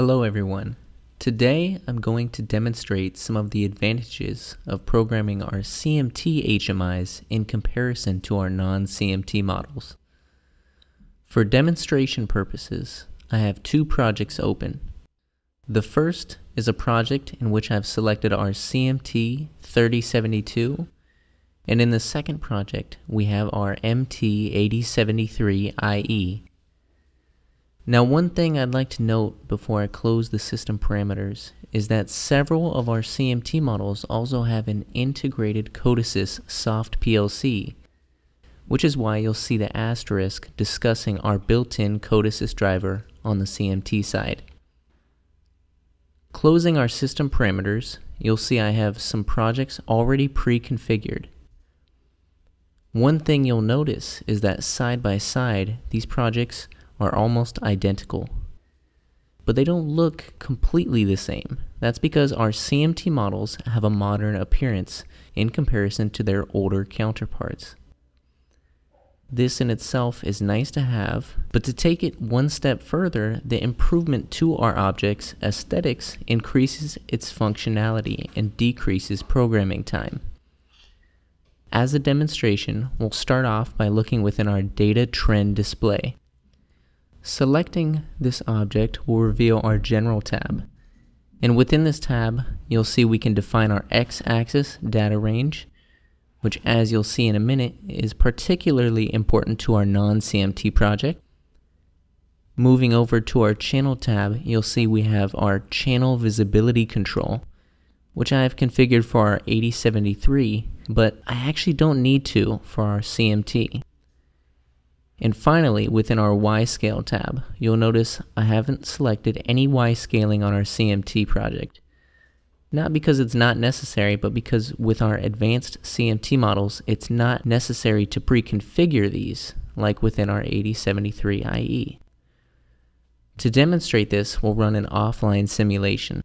Hello everyone. Today I'm going to demonstrate some of the advantages of programming our CMT HMIs in comparison to our non-CMT models. For demonstration purposes, I have two projects open. The first is a project in which I've selected our CMT 3072 and in the second project we have our MT 8073IE now one thing I'd like to note before I close the system parameters is that several of our CMT models also have an integrated Codesys soft PLC, which is why you'll see the asterisk discussing our built-in Codesys driver on the CMT side. Closing our system parameters, you'll see I have some projects already pre-configured. One thing you'll notice is that side by side, these projects are almost identical. But they don't look completely the same. That's because our CMT models have a modern appearance in comparison to their older counterparts. This in itself is nice to have, but to take it one step further, the improvement to our object's aesthetics increases its functionality and decreases programming time. As a demonstration, we'll start off by looking within our data trend display. Selecting this object will reveal our General tab. And within this tab, you'll see we can define our x-axis data range, which as you'll see in a minute is particularly important to our non-CMT project. Moving over to our channel tab, you'll see we have our channel visibility control, which I have configured for our 8073, but I actually don't need to for our CMT. And finally, within our Y Scale tab, you'll notice I haven't selected any Y scaling on our CMT project. Not because it's not necessary, but because with our advanced CMT models, it's not necessary to pre-configure these, like within our 8073IE. To demonstrate this, we'll run an offline simulation.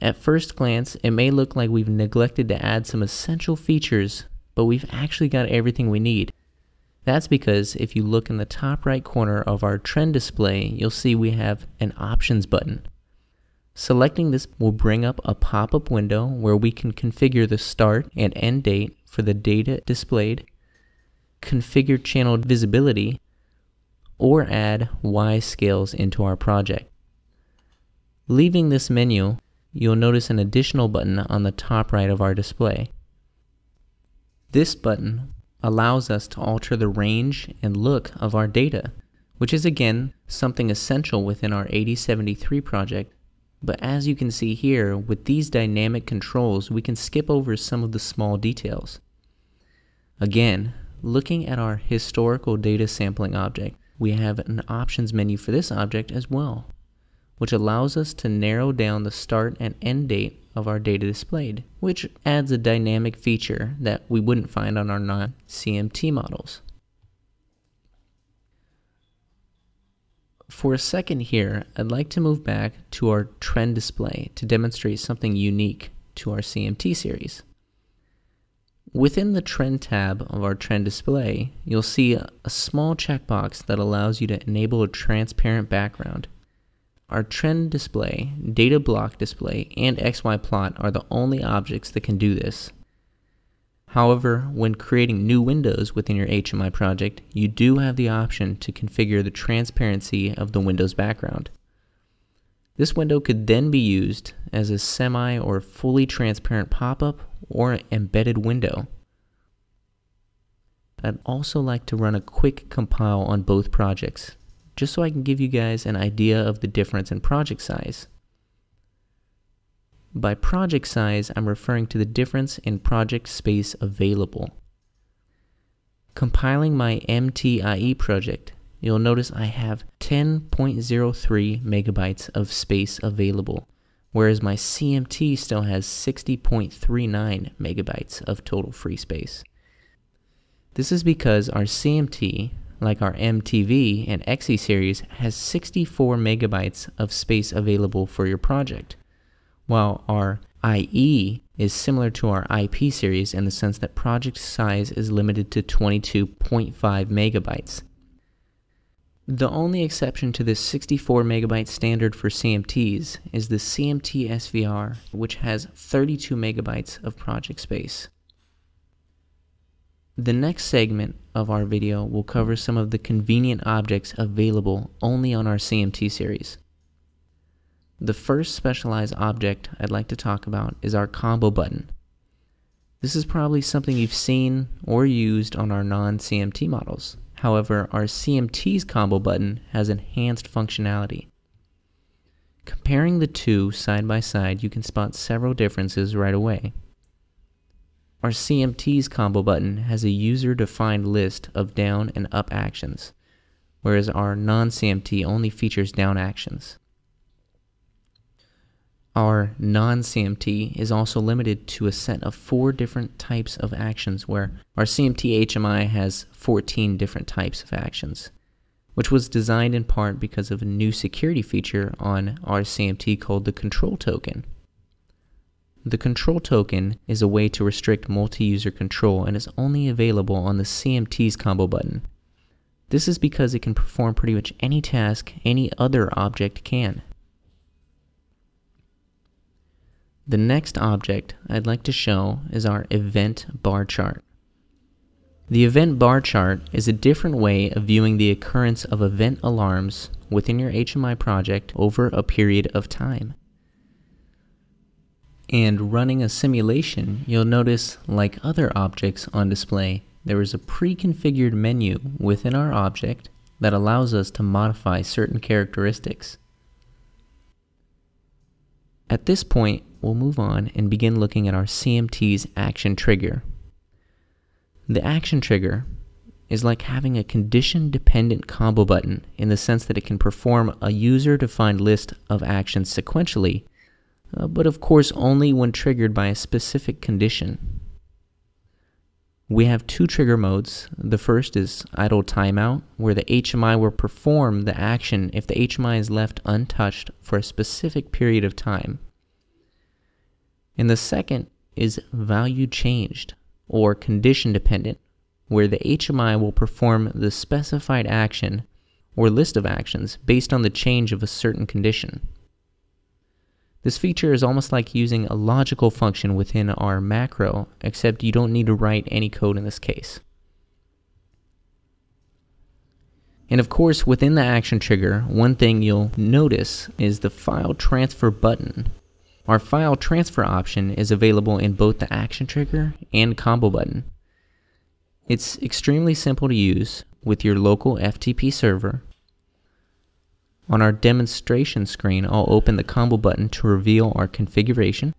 At first glance, it may look like we've neglected to add some essential features, but we've actually got everything we need. That's because if you look in the top right corner of our trend display, you'll see we have an options button. Selecting this will bring up a pop-up window where we can configure the start and end date for the data displayed, configure channel visibility, or add Y scales into our project. Leaving this menu, you'll notice an additional button on the top right of our display. This button allows us to alter the range and look of our data, which is again something essential within our 8073 project. But as you can see here, with these dynamic controls, we can skip over some of the small details. Again, looking at our historical data sampling object, we have an options menu for this object as well, which allows us to narrow down the start and end date of our data displayed, which adds a dynamic feature that we wouldn't find on our non-CMT models. For a second here, I'd like to move back to our trend display to demonstrate something unique to our CMT series. Within the Trend tab of our Trend display, you'll see a, a small checkbox that allows you to enable a transparent background. Our trend display, data block display, and XY plot are the only objects that can do this. However, when creating new windows within your HMI project, you do have the option to configure the transparency of the window's background. This window could then be used as a semi or fully transparent pop-up or embedded window. I'd also like to run a quick compile on both projects just so I can give you guys an idea of the difference in project size. By project size, I'm referring to the difference in project space available. Compiling my MTIE project, you'll notice I have 10.03 megabytes of space available, whereas my CMT still has 60.39 megabytes of total free space. This is because our CMT like our MTV and XE series, has 64 megabytes of space available for your project, while our IE is similar to our IP series in the sense that project size is limited to 22.5 megabytes. The only exception to this 64 megabyte standard for CMTs is the CMT SVR, which has 32 megabytes of project space. The next segment of our video will cover some of the convenient objects available only on our CMT series. The first specialized object I'd like to talk about is our combo button. This is probably something you've seen or used on our non-CMT models. However, our CMT's combo button has enhanced functionality. Comparing the two side by side, you can spot several differences right away. Our CMT's combo button has a user-defined list of down and up actions, whereas our non-CMT only features down actions. Our non-CMT is also limited to a set of four different types of actions where our CMT HMI has 14 different types of actions, which was designed in part because of a new security feature on our CMT called the control token. The control token is a way to restrict multi-user control and is only available on the CMT's combo button. This is because it can perform pretty much any task any other object can. The next object I'd like to show is our event bar chart. The event bar chart is a different way of viewing the occurrence of event alarms within your HMI project over a period of time and running a simulation, you'll notice, like other objects on display, there is a pre-configured menu within our object that allows us to modify certain characteristics. At this point, we'll move on and begin looking at our CMT's action trigger. The action trigger is like having a condition-dependent combo button in the sense that it can perform a user-defined list of actions sequentially uh, but of course only when triggered by a specific condition. We have two trigger modes. The first is idle timeout, where the HMI will perform the action if the HMI is left untouched for a specific period of time. And the second is value changed, or condition dependent, where the HMI will perform the specified action or list of actions based on the change of a certain condition. This feature is almost like using a logical function within our macro, except you don't need to write any code in this case. And of course, within the action trigger, one thing you'll notice is the file transfer button. Our file transfer option is available in both the action trigger and combo button. It's extremely simple to use with your local FTP server on our demonstration screen, I'll open the combo button to reveal our configuration.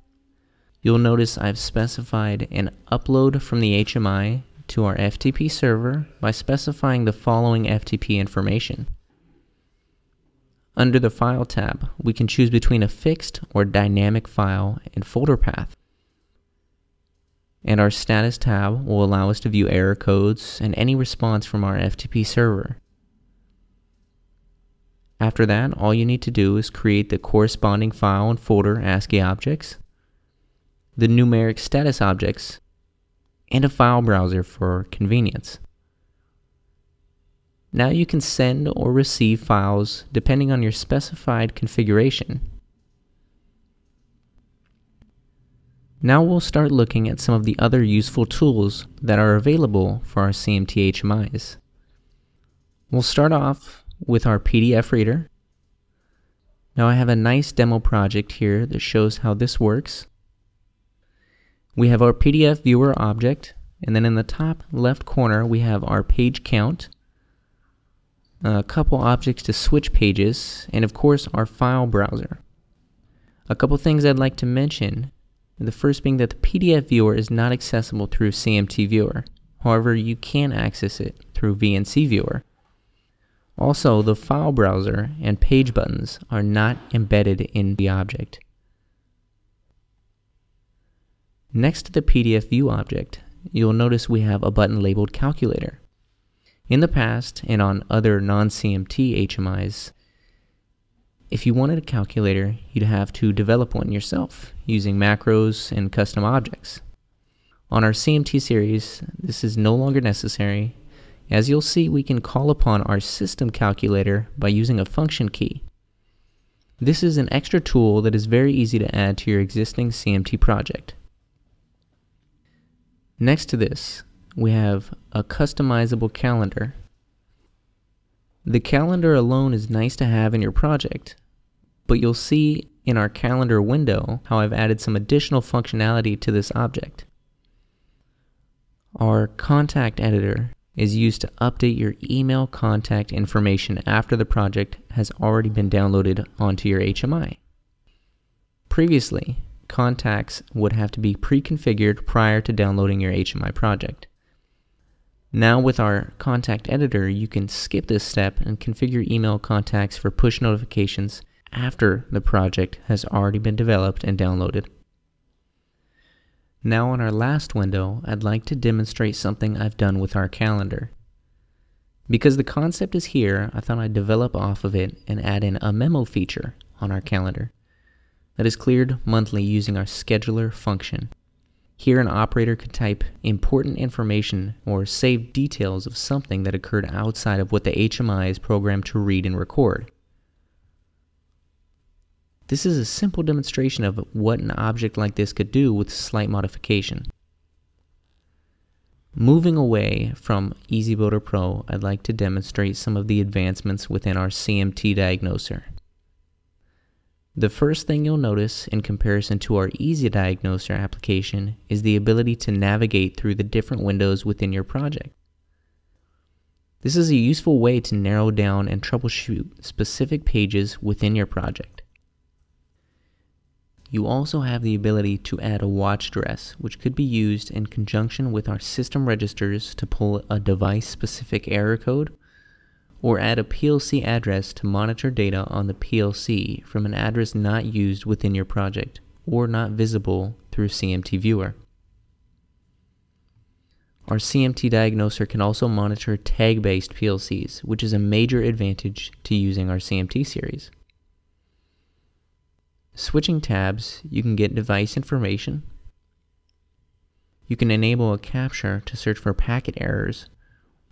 You'll notice I've specified an upload from the HMI to our FTP server by specifying the following FTP information. Under the File tab, we can choose between a fixed or dynamic file and folder path. And our Status tab will allow us to view error codes and any response from our FTP server. After that, all you need to do is create the corresponding file and folder ASCII objects, the numeric status objects, and a file browser for convenience. Now you can send or receive files depending on your specified configuration. Now we'll start looking at some of the other useful tools that are available for our CMT HMIs. We'll start off with our PDF reader. Now I have a nice demo project here that shows how this works. We have our PDF viewer object, and then in the top left corner we have our page count, a couple objects to switch pages, and of course our file browser. A couple things I'd like to mention. The first being that the PDF viewer is not accessible through CMT viewer. However, you can access it through VNC viewer. Also, the file browser and page buttons are not embedded in the object. Next to the PDF view object, you'll notice we have a button labeled calculator. In the past, and on other non-CMT HMIs, if you wanted a calculator, you'd have to develop one yourself using macros and custom objects. On our CMT series, this is no longer necessary As you'll see, we can call upon our system calculator by using a function key. This is an extra tool that is very easy to add to your existing CMT project. Next to this, we have a customizable calendar. The calendar alone is nice to have in your project, but you'll see in our calendar window how I've added some additional functionality to this object. Our contact editor is used to update your email contact information after the project has already been downloaded onto your HMI. Previously, contacts would have to be pre-configured prior to downloading your HMI project. Now with our contact editor, you can skip this step and configure email contacts for push notifications after the project has already been developed and downloaded. Now on our last window, I'd like to demonstrate something I've done with our calendar. Because the concept is here, I thought I'd develop off of it and add in a memo feature on our calendar that is cleared monthly using our scheduler function. Here an operator could type important information or save details of something that occurred outside of what the HMI is programmed to read and record. This is a simple demonstration of what an object like this could do with slight modification. Moving away from EasyBuilder Pro, I'd like to demonstrate some of the advancements within our CMT diagnoser. The first thing you'll notice in comparison to our Easy Diagnoser application is the ability to navigate through the different windows within your project. This is a useful way to narrow down and troubleshoot specific pages within your project. You also have the ability to add a watch address, which could be used in conjunction with our system registers to pull a device-specific error code, or add a PLC address to monitor data on the PLC from an address not used within your project or not visible through CMT Viewer. Our CMT diagnoser can also monitor tag-based PLCs, which is a major advantage to using our CMT series. Switching tabs, you can get device information. You can enable a capture to search for packet errors,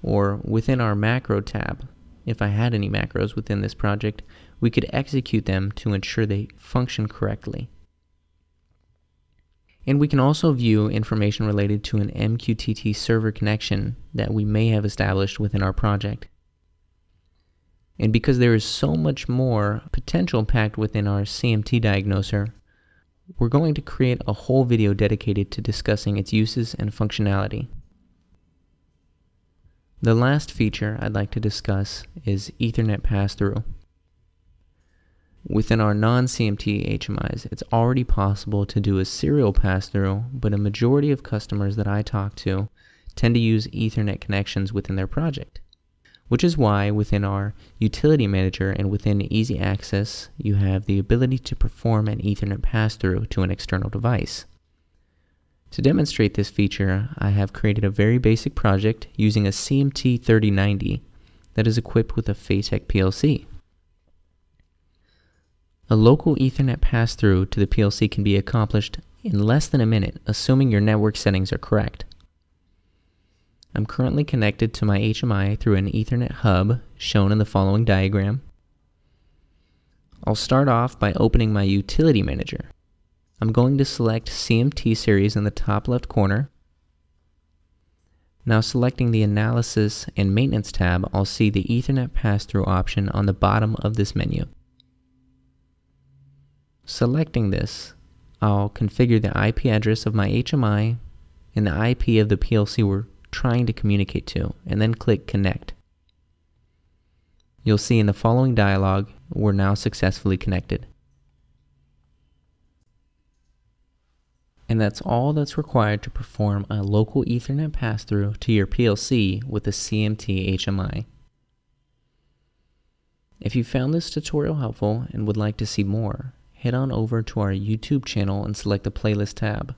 or within our macro tab, if I had any macros within this project, we could execute them to ensure they function correctly. And we can also view information related to an MQTT server connection that we may have established within our project. And because there is so much more potential packed within our CMT diagnoser, we're going to create a whole video dedicated to discussing its uses and functionality. The last feature I'd like to discuss is Ethernet pass-through. Within our non-CMT HMIs, it's already possible to do a serial pass-through, but a majority of customers that I talk to tend to use Ethernet connections within their project which is why within our utility manager and within easy access, you have the ability to perform an Ethernet pass-through to an external device. To demonstrate this feature, I have created a very basic project using a CMT3090 that is equipped with a Fatek PLC. A local Ethernet pass-through to the PLC can be accomplished in less than a minute, assuming your network settings are correct. I'm currently connected to my HMI through an Ethernet hub shown in the following diagram. I'll start off by opening my utility manager. I'm going to select CMT series in the top left corner. Now selecting the analysis and maintenance tab, I'll see the Ethernet pass-through option on the bottom of this menu. Selecting this, I'll configure the IP address of my HMI and the IP of the PLC we're trying to communicate to, and then click Connect. You'll see in the following dialog, we're now successfully connected. And that's all that's required to perform a local Ethernet pass-through to your PLC with a CMT HMI. If you found this tutorial helpful and would like to see more, head on over to our YouTube channel and select the playlist tab.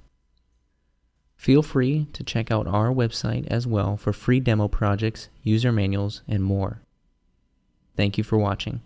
Feel free to check out our website as well for free demo projects, user manuals, and more. Thank you for watching.